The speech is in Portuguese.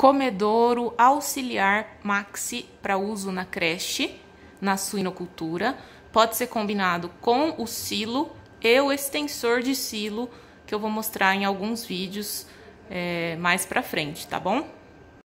comedouro auxiliar maxi para uso na creche, na suinocultura. Pode ser combinado com o silo e o extensor de silo que eu vou mostrar em alguns vídeos é, mais para frente, tá bom?